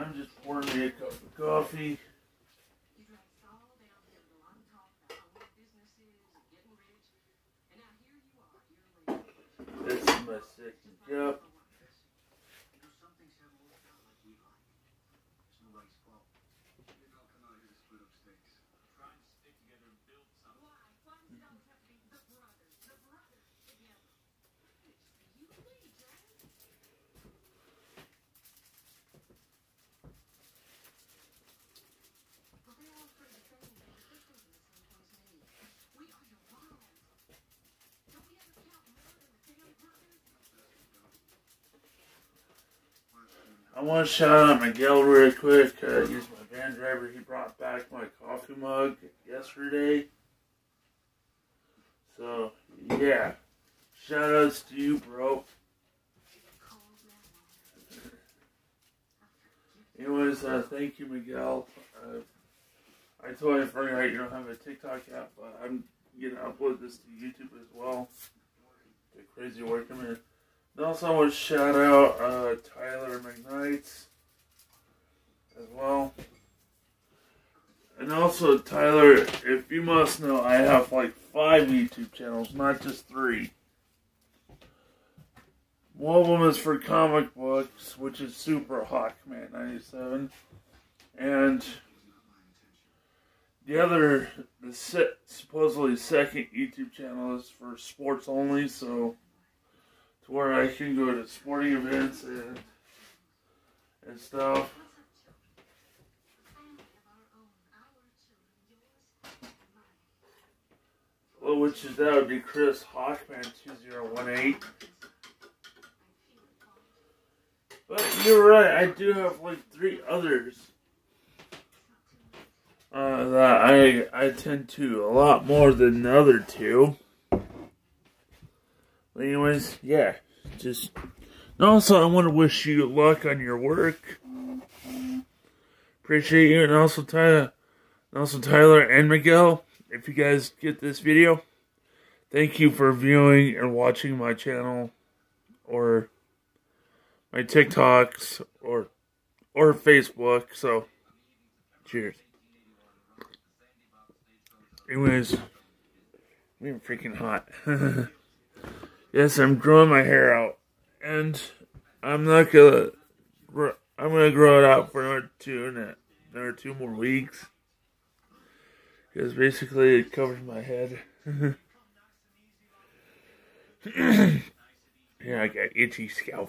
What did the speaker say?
I'm just pouring me a cup of coffee. This is my second cup. I want to shout out Miguel real quick. Uh, he's my van driver. He brought back my coffee mug yesterday. So, yeah. Shout outs to you, bro. Anyways, uh, thank you, Miguel. Uh, I totally forgot you don't have a TikTok app, but I'm going to upload this to YouTube as well. The crazy work I'm in. Also, I want to shout out uh, Tyler McKnight as well. And also, Tyler, if you must know, I have like five YouTube channels, not just three. One of them is for comic books, which is Super Hawkman 97. And the other, the supposedly second YouTube channel is for sports only, so where I can go to sporting events and and stuff. Well, which is that would be Chris Hawkman two zero one eight. But you're right, I do have like three others uh, that I I tend to a lot more than the other two. Anyways, yeah, just. Also, I want to wish you luck on your work. Appreciate you, and also Tyler, and also Tyler and Miguel. If you guys get this video, thank you for viewing and watching my channel, or my TikToks, or or Facebook. So, cheers. Anyways, I'm freaking hot. Yes, I'm growing my hair out, and I'm not gonna. I'm gonna grow it out for another two, another two more weeks, because basically it covers my head. yeah, I got itchy scalp.